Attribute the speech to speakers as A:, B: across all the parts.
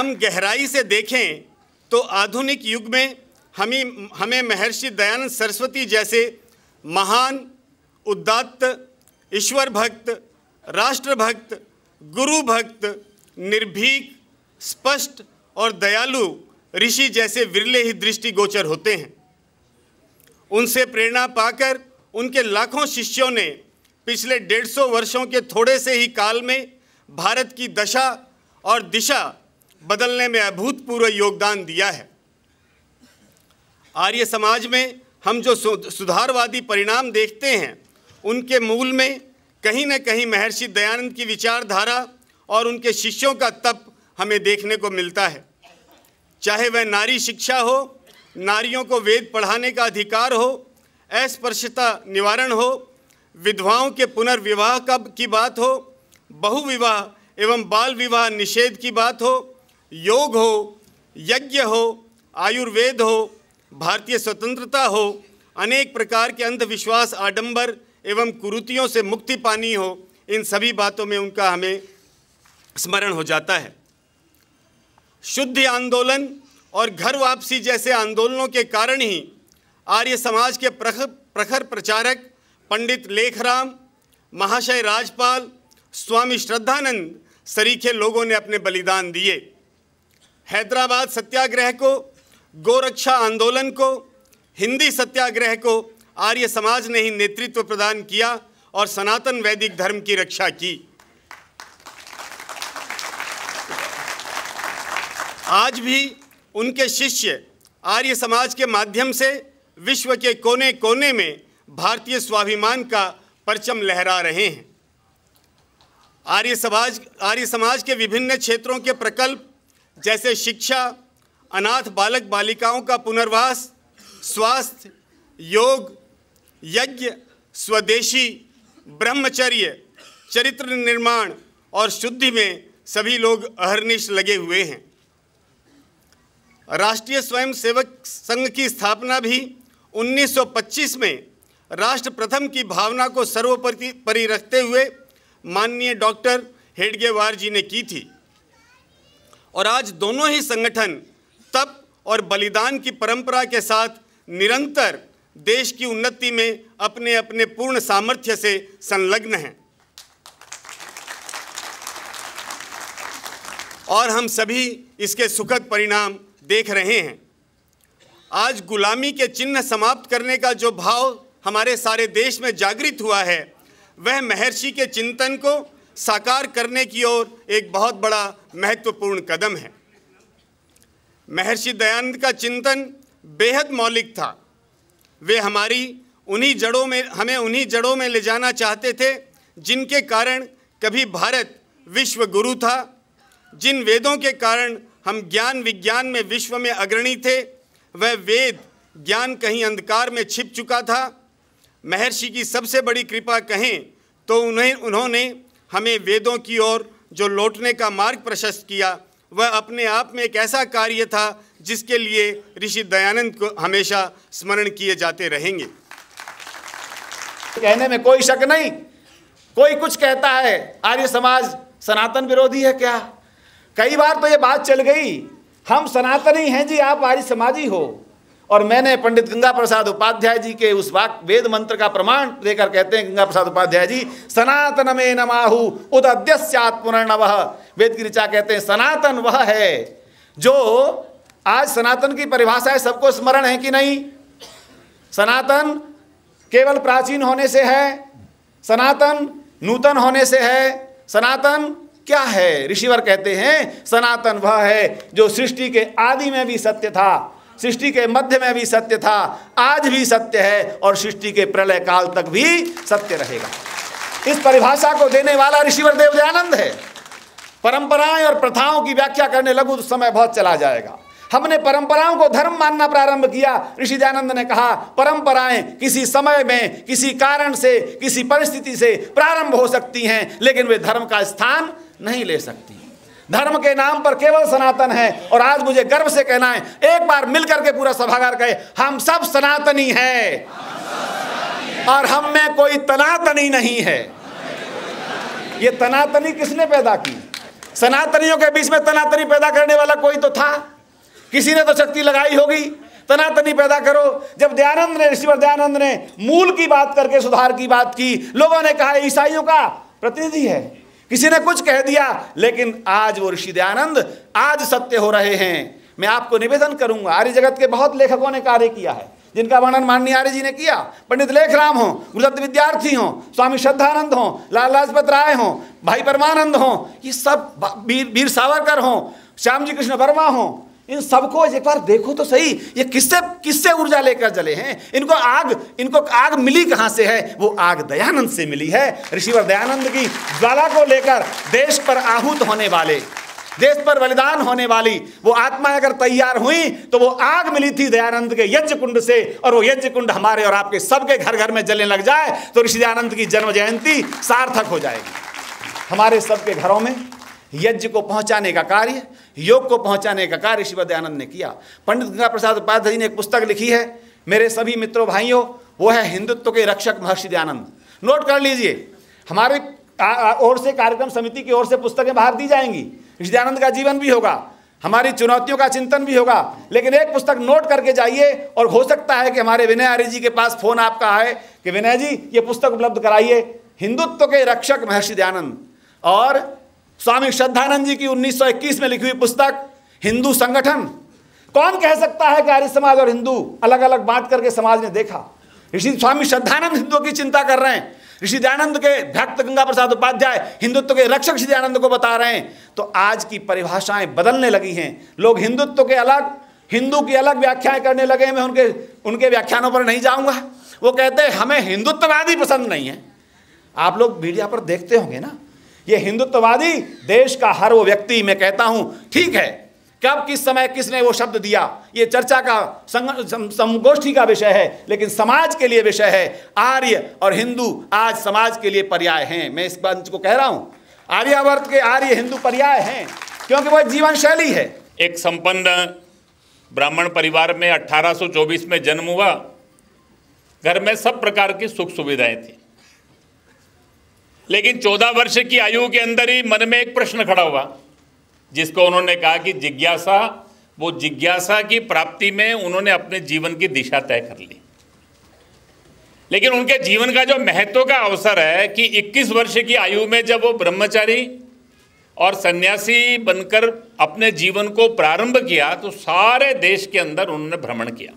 A: हम गहराई से देखें तो आधुनिक युग में हमें हमें महर्षि दयानंद सरस्वती जैसे महान, उदात्त ईश्वर भक्त राष्ट्रभक्त गुरु भक्त निर्भीक, स्पष्ट और दयालु ऋषि जैसे विरले ही दृष्टिगोचर होते हैं। उनसे प्रेरणा पाकर उनके लाखों शिष्यों ने पिछले डेढ़ सौ वर्षों के थोड़े से ही काल में भारत की दशा और दिशा बदलने में अभूतपूर्व योगदान दिया है। आर्य समाज में हम जो सुधारवादी परिणाम देखते हैं, उनके मूल में कहीं न कहीं महर्षि दयानंद की विचारधारा और उनके शिष्यों का तप हमें देखने को मिलता है। चाहे वह नारी शिक्षा हो, नारियों को वेद पढ़ाने का अधिकार हो, अस्पृश्यता निवारण हो, विधवाओं के पुनर्विवाह का की बात हो, बहुविवाह एवं बाल विवाह निषेध की बात हो योग हो, यज्ञ हो, आयुर्वेद हो, भारतीय स्वतंत्रता हो, अनेक प्रकार के अंधविश्वास, आडंबर एवं कुरुतियों से मुक्ति पानी हो, इन सभी बातों में उनका हमें स्मरण हो जाता है। शुद्ध आंदोलन और घर वापसी जैसे आंदोलनों के कारण ही आर्य समाज के प्रखर प्रखर प्रचारक पंडित लेखराम, महाशय राजपाल, स्वामी श्रद्धानंद सरीखे लोगों ने अपने बलिदान दिए। हैदराबाद सत्याग्रह को, गोरक्षा आंदोलन को, हिंदी सत्याग्रह को आर्य समाज ने ही नेतृत्व प्रदान किया और सनातन वैदिक धर्म की रक्षा की। आज भी उनके शिष्य आर्य समाज के माध्यम से विश्व के कोने कोने में भारतीय स्वाभिमान का परचम लहरा रहे हैं। आर्य समाज आर्य समाज के विभिन्न क्षेत्रों के प्रकल्प जैसे शिक्षा, अनाथ बालक बालिकाओं का पुनर्वास, स्वास्थ्य, योग, यज्ञ, स्वदेशी, ब्रह्मचर्य, चरित्र निर्माण और शुद्धि में सभी लोग अहरनिश लगे हुए हैं। राष्ट्रीय स्वयंसेवक संघ की स्थापना भी 1925 में राष्ट्र प्रथम की भावना को सर्वोपरि परि रखते हुए माननीय डॉक्टर हेडगेवार जी ने की थी। और आज दोनों ही संगठन तप और बलिदान की परंपरा के साथ निरंतर देश की उन्नति में अपने अपने पूर्ण सामर्थ्य से संलग्न हैं। और हम सभी इसके सुखद परिणाम देख रहे हैं। आज गुलामी के चिन्ह समाप्त करने का जो भाव हमारे सारे देश में जागृत हुआ है, वह महर्षि के चिंतन को साकार करने की ओर एक बहुत बड़ा महत्वपूर्ण कदम है। महर्षि दयानंद का चिंतन बेहद मौलिक था। वे हमारी उन्हीं जड़ों में, हमें उन्हीं जड़ों में ले जाना चाहते थे, जिनके कारण कभी भारत विश्व गुरु था, जिन वेदों के कारण हम ज्ञान विज्ञान में विश्व में अग्रणी थे, वह वेद ज्ञान कहीं अंधकार में छिप चुका था। महर्षि की सबसे बड़ी कृपा कहें तो उन्हें, उन्होंने हमें वेदों की ओर जो लौटने का मार्ग प्रशस्त किया, वह अपने आप में एक ऐसा कार्य था जिसके लिए ऋषि दयानंद को हमेशा स्मरण किए जाते रहेंगे।
B: कहने में कोई शक नहीं। कोई कुछ कहता है, आर्य समाज सनातन विरोधी है क्या? कई बार तो ये बात चल गई, हम सनातनी हैं जी, आप आर्य समाजी हो। और मैंने पंडित गंगा प्रसाद उपाध्याय जी के उस वाक, वेद मंत्र का प्रमाण देकर कहते हैं गंगा प्रसाद उपाध्याय जी सनातन में नमाहु उदद्यस्यात पुनर्नव वेद की ऋचा कहते हैं, सनातन वह है जो आज सनातन की परिभाषा है सबको स्मरण है कि नहीं? सनातन केवल प्राचीन होने से है, सनातन नूतन होने से है, सनातन क्या है? ऋषिवर कहते हैं, सनातन वह है जो सृष्टि के आदि में भी सत्य था। सृष्टि के मध्य में भी सत्य था, आज भी सत्य है और सृष्टि के प्रलय काल तक भी सत्य रहेगा। इस परिभाषा को देने वाला ऋषिवर देव दयानंद है। परंपराएँ और प्रथाओं की व्याख्या करने लगू तो समय बहुत चला जाएगा। हमने परंपराओं को धर्म मानना प्रारंभ किया ऋषि दयानंद ने कहा, परंपराएँ किसी समय में, किसी कारण से, किसी परिस्थिति से प्रारंभ हो सकती हैं, लेकिन वे धर्म का स्थान नहीं ले सकती। धर्म के नाम पर केवल सनातन है। और आज मुझे गर्व से कहना है, एक बार मिलकर के पूरा सभागार कहे, हम सब सनातनी है। और हम में कोई तनातनी नहीं है। ये तनातनी किसने पैदा की? सनातनियों के बीच में तनातनी पैदा करने वाला कोई तो था। किसी ने तो शक्ति लगाई होगी। तनातनी पैदा करो। जब दयानंद ने ऋषिवर दयानंद ने मूल की बात करके सुधार की बात की, लोगों ने कहा, ईसाइयों का प्रतिनिधि है। किसी ने कुछ कह दिया, लेकिन आज वो ऋषि दयानंद, आज सत्य हो रहे हैं। मैं आपको निवेदन करूँगा आर्य जगत के बहुत लेखकों ने कार्य किया है, जिनका वर्णन माननीय आर्य जी ने किया। पंडित लेखराम हो, गुरुदत्त विद्यार्थी हो, स्वामी श्रद्धानंद हो लाल लाजपत राय हो, भाई परमानंद हो, ये सब वीर वीर सावरकर हो श्याम जी कृष्ण वर्मा हो इन सबको एक बार देखो तो सही, ये किससे किससे ऊर्जा लेकर जले हैं? इनको आग इनको आग मिली कहाँ से है? वो आग दयानंद से मिली है। ऋषिवर दयानंद की ज्वाला को लेकर देश पर आहूत होने वाले, देश पर बलिदान होने वाली, वो आत्मा अगर तैयार हुई तो वो आग मिली थी दयानंद के यज्ञ कुंड से, और वो यज्ञ कुंड हमारे और आपके सबके घर घर में जलने लग जाए तो ऋषि दयानंद की जन्म जयंती सार्थक हो जाएगी। हमारे सबके घरों में यज्ञ को पहुँचाने का कार्य योग को पहुँचाने का कार्य शिव दयानंद ने किया। पंडित गंगा प्रसाद उपाध्याय जी ने एक पुस्तक लिखी है, मेरे सभी मित्रों भाइयों, वो है हिंदुत्व के रक्षक महर्षि दयानंद। नोट कर लीजिए, हमारे ओर से कार्यक्रम समिति की ओर से पुस्तकें बाहर दी जाएँगी। दयानंद का जीवन भी होगा, हमारी चुनौतियों का चिंतन भी होगा, लेकिन एक पुस्तक नोट करके जाइए और हो सकता है कि हमारे विनय आर्य जी के पास फ़ोन आपका है कि विनय जी, ये पुस्तक उपलब्ध कराइए। हिंदुत्व के रक्षक महर्षि दयानंद। और स्वामी श्रद्धानंद जी की 1921 में लिखी हुई पुस्तक, हिंदू संगठन। कौन कह सकता है कि आर्य समाज और हिंदू अलग अलग बांट करके समाज ने देखा? ऋषि स्वामी श्रद्धानंद हिंदुओं की चिंता कर रहे हैं। ऋषि दयानंद के भक्त गंगा प्रसाद उपाध्याय हिंदुत्व के रक्षक ऋषि दयानंद को बता रहे हैं। तो आज की परिभाषाएँ बदलने लगी हैं। लोग हिंदुत्व के अलग, हिंदू की अलग व्याख्याएँ करने लगे मैं उनके उनके व्याख्यानों पर नहीं जाऊँगा। वो कहते हैं, हमें हिंदुत्ववादी पसंद नहीं है। आप लोग मीडिया पर देखते होंगे ना ये हिंदुत्ववादी देश का हर वो व्यक्ति, मैं कहता हूँ, ठीक है। कब, किस समय, किसने वो शब्द दिया? ये चर्चा का संगोष्ठी का विषय है, लेकिन समाज के लिए विषय है। आर्य और हिंदू आज समाज के लिए पर्याय हैं। मैं इस बात को कह रहा हूँ। आर्यावर्त के आर्य हिंदू पर्याय हैं, क्योंकि वह जीवन शैली है।
C: एक संपन्न ब्राह्मण परिवार में 1824 में जन्म हुआ। घर में सब प्रकार की सुख सुविधाएँ थी। लेकिन चौदह वर्ष की आयु के अंदर ही मन में एक प्रश्न खड़ा हुआ, जिसको उन्होंने कहा कि जिज्ञासा, वो जिज्ञासा की प्राप्ति में उन्होंने अपने जीवन की दिशा तय कर ली। लेकिन उनके जीवन का जो महत्व का अवसर है कि 21 वर्ष की आयु में जब वो ब्रह्मचारी और सन्यासी बनकर अपने जीवन को प्रारंभ किया तो सारे देश के अंदर उन्होंने भ्रमण किया।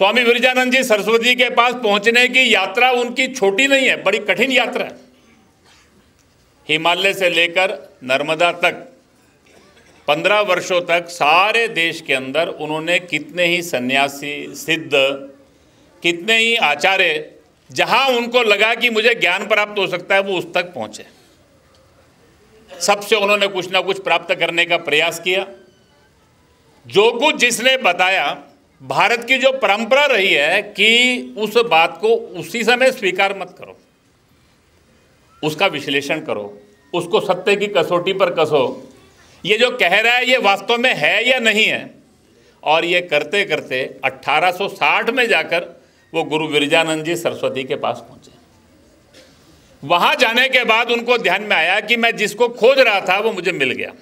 C: स्वामी विरजानंद जी सरस्वती के पास पहुँचने की यात्रा उनकी छोटी नहीं है, बड़ी कठिन यात्रा है। हिमालय से लेकर नर्मदा तक, पंद्रह वर्षों तक सारे देश के अंदर उन्होंने कितने ही सन्यासी, सिद्ध, कितने ही आचार्य, जहाँ उनको लगा कि मुझे ज्ञान प्राप्त हो सकता है, वो उस तक पहुँचे। सबसे उन्होंने कुछ ना कुछ प्राप्त करने का प्रयास किया। जो कुछ जिसने बताया भारत की जो परंपरा रही है कि उस बात को उसी समय स्वीकार मत करो। उसका विश्लेषण करो। उसको सत्य की कसौटी पर कसो। ये जो कह रहा है, ये वास्तव में है या नहीं है? और ये करते करते 1860 में जाकर वो गुरु विरजानंद जी सरस्वती के पास पहुँचे। वहाँ जाने के बाद उनको ध्यान में आया कि मैं जिसको खोज रहा था, वो मुझे मिल गया।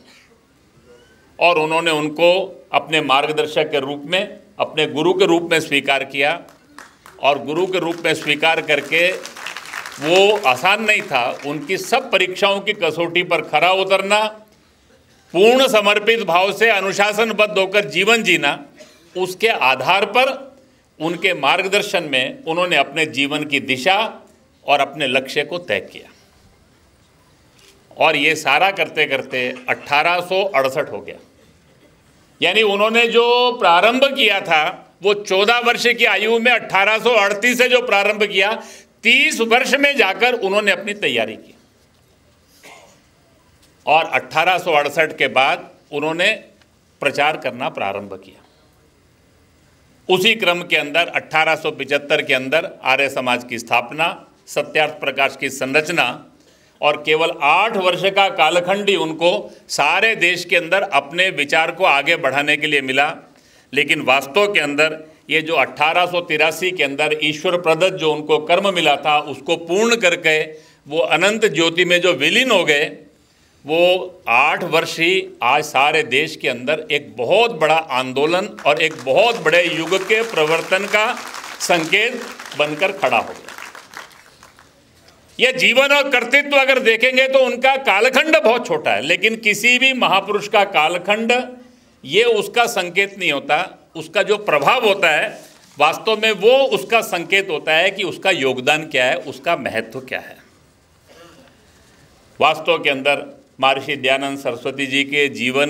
C: और उन्होंने उनको अपने मार्गदर्शक के रूप में अपने गुरु के रूप में स्वीकार किया और गुरु के रूप में स्वीकार करके वो आसान नहीं था। उनकी सब परीक्षाओं की कसौटी पर खरा उतरना, पूर्ण समर्पित भाव से अनुशासनबद्ध होकर जीवन जीना, उसके आधार पर उनके मार्गदर्शन में उन्होंने अपने जीवन की दिशा और अपने लक्ष्य को तय किया। और ये सारा करते करते अट्ठारह हो गया। यानी उन्होंने जो प्रारंभ किया था, वो चौदह वर्ष की आयु में अट्ठारह से जो प्रारंभ किया, तीस वर्ष में जाकर उन्होंने अपनी तैयारी की। और अट्ठारह के बाद उन्होंने प्रचार करना प्रारंभ किया। उसी क्रम के अंदर 1875 के अंदर आर्य समाज की स्थापना, सत्यार्थ प्रकाश की संरचना और केवल आठ वर्ष का कालखंड ही उनको सारे देश के अंदर अपने विचार को आगे बढ़ाने के लिए मिला। लेकिन वास्तव के अंदर ये जो अट्ठारह के अंदर ईश्वर प्रदत्त जो उनको कर्म मिला था, उसको पूर्ण करके वो अनंत ज्योति में जो विलीन हो गए, वो आठ वर्ष ही आज सारे देश के अंदर एक बहुत बड़ा आंदोलन और एक बहुत बड़े युग के प्रवर्तन का संकेत बनकर खड़ा हो गया। यह जीवन और कर्तृत्व अगर देखेंगे तो उनका कालखंड बहुत छोटा है, लेकिन किसी भी महापुरुष का कालखंड, ये उसका संकेत नहीं होता। उसका जो प्रभाव होता है, वास्तव में वो उसका संकेत होता है कि उसका योगदान क्या है, उसका महत्व क्या है। वास्तव के अंदर महर्षि दयानंद सरस्वती जी के जीवन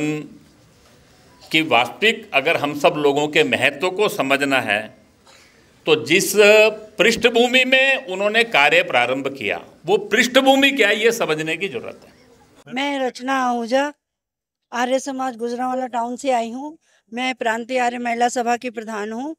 C: की वास्तविक अगर हम सब लोगों के महत्व को समझना है तो जिस पृष्ठभूमि में उन्होंने कार्य प्रारंभ किया, वो पृष्ठभूमि क्या है, ये समझने की ज़रूरत है।
D: मैं रचना आहूजा, आर्य समाज गुजरावाला टाउन से आई हूँ। मैं प्रांतीय आर्य महिला सभा की प्रधान हूँ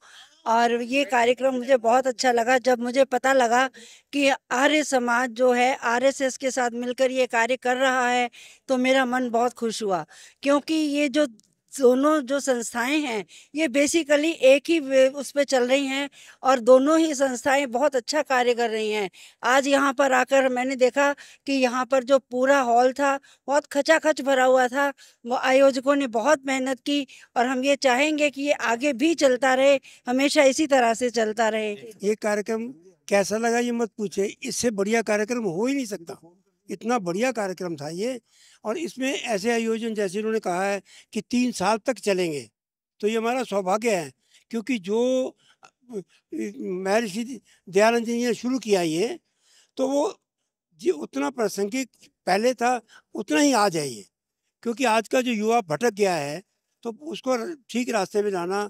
D: और ये कार्यक्रम मुझे बहुत अच्छा लगा। जब मुझे पता लगा कि आर्य समाज जो है, आरएसएस के साथ मिलकर ये कार्य कर रहा है तो मेरा मन बहुत खुश हुआ। क्योंकि ये जो दोनों जो संस्थाएँ हैं, ये बेसिकली एक ही उस पर चल रही हैं और दोनों ही संस्थाएँ बहुत अच्छा कार्य कर रही हैं। आज यहाँ पर आकर मैंने देखा कि यहाँ पर जो पूरा हॉल था, बहुत खचाखच भरा हुआ था। वो आयोजकों ने बहुत मेहनत की और हम ये चाहेंगे कि ये आगे भी चलता रहे, हमेशा इसी तरह से चलता रहे।
E: ये कार्यक्रम कैसा लगा, ये मत पूछे इससे बढ़िया कार्यक्रम हो ही नहीं सकता। इतना बढ़िया कार्यक्रम था ये। और इसमें ऐसे आयोजन जैसे उन्होंने कहा है कि तीन साल तक चलेंगे तो ये हमारा सौभाग्य है, क्योंकि जो महर्षि दयानंद जी ने शुरू किया ये तो वो जी उतना प्रासंगिक पहले था, उतना ही आज है ये, क्योंकि आज का जो युवा भटक गया है तो उसको ठीक रास्ते में जाना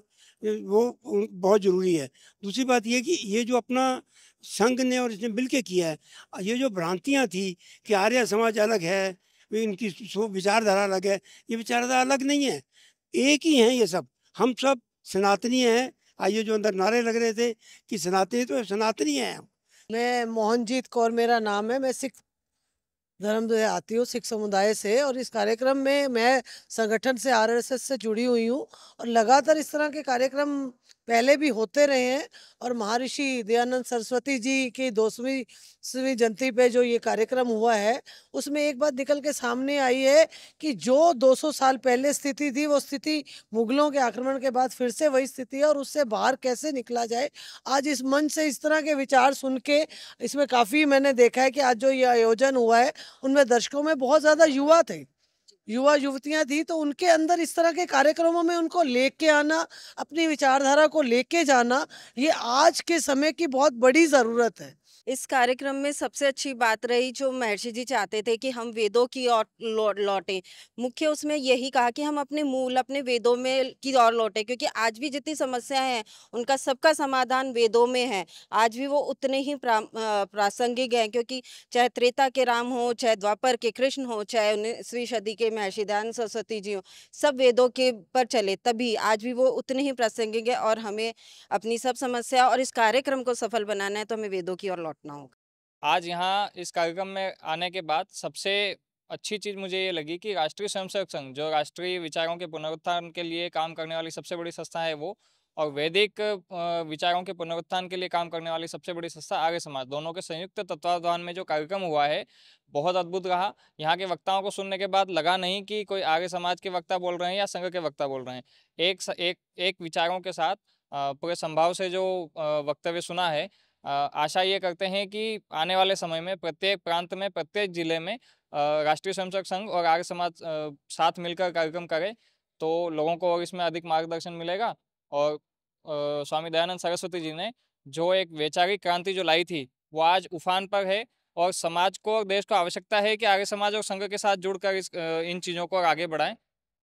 E: वो बहुत ज़रूरी है। दूसरी बात ये कि ये जो अपना संघ ने और इसने मिलके किया है। ये जो भ्रांतियाँ थी कि आर्य समाज अलग है इनकी विचारधारा अलग है, ये विचारधारा अलग नहीं है। एक ही हैं ये सब। हम सब सनातनी हैं। आइए जो अंदर नारे लग रहे थे कि सनातनी तो सनातनी हैं हम।
F: मैं मोहनजीत कौर मेरा नाम है। मैं सिख धर्म जो आती हूँ सिख समुदाय से और इस कार्यक्रम में मैं संगठन से, आरएसएस से जुड़ी हुई हूँ और लगातार इस तरह के कार्यक्रम पहले भी होते रहे हैं और महर्षि दयानंद सरस्वती जी की दसवीं जयंती पे जो ये कार्यक्रम हुआ है, उसमें एक बात निकल के सामने आई है कि जो 200 साल पहले स्थिति थी, वो स्थिति मुगलों के आक्रमण के बाद फिर से वही स्थिति है और उससे बाहर कैसे निकला जाए? आज इस मंच से इस तरह के विचार सुन के इसमें काफ़ी मैंने देखा है कि आज जो ये आयोजन हुआ है, उनमें दर्शकों में बहुत ज़्यादा युवा थे। युवा युवतियाँ थी तो उनके अंदर इस तरह के कार्यक्रमों में उनको लेके आना अपनी विचारधारा को लेके जाना ये आज के समय की बहुत बड़ी ज़रूरत है।
G: इस कार्यक्रम में सबसे अच्छी बात रही जो महर्षि जी चाहते थे कि हम वेदों की ओर लौटें। मुख्य उसमें यही कहा कि हम अपने मूल अपने वेदों में की ओर लौटें क्योंकि आज भी जितनी समस्याएँ हैं उनका सबका समाधान वेदों में है। आज भी वो उतने ही प्रा, प्रासंगिक हैं क्योंकि चाहे त्रेता के राम हो चाहे द्वापर के कृष्ण हो चाहे उन्नीसवीं सदी के महर्षि दयानंद सरस्वती जी हो, सब वेदों के पर चले, तभी आज भी वो उतने ही प्रासंगिक और हमें अपनी सब समस्या और इस कार्यक्रम को सफल बनाना है तो हमें वेदों की ओर लौटना होगा।
H: आज यहाँ इस कार्यक्रम में आने के बाद सबसे अच्छी चीज़ मुझे ये लगी कि राष्ट्रीय स्वयंसेवक संघ, जो राष्ट्रीय विचारों के पुनरुत्थान के लिए काम करने वाली सबसे बड़ी संस्था है वो और वैदिक विचारों के पुनरुत्थान के लिए काम करने वाली सबसे बड़ी संस्था आर्य समाज। दोनों के संयुक्त तत्वावधान में जो कार्यक्रम हुआ है, बहुत अद्भुत रहा। यहाँ के वक्ताओं को सुनने के बाद लगा नहीं कि कोई आर्य समाज के वक्ता बोल रहे हैं या संघ के वक्ता बोल रहे हैं। एक एक एक विचारों के साथ पूरे संभाव से जो वक्तव्य सुना है आशा ये करते हैं कि आने वाले समय में प्रत्येक प्रांत में, प्रत्येक ज़िले में राष्ट्रीय स्वयंसेवक संघ और आर्य समाज साथ मिलकर कार्यक्रम करें तो लोगों को और इसमें अधिक मार्गदर्शन मिलेगा और स्वामी दयानंद सरस्वती जी ने जो एक वैचारिक क्रांति जो लाई थी, वो आज उफान पर है और समाज को और देश को आवश्यकता है कि आगे समाज और संघ के साथ जुड़कर इस इन चीज़ों को आगे बढ़ाएँ।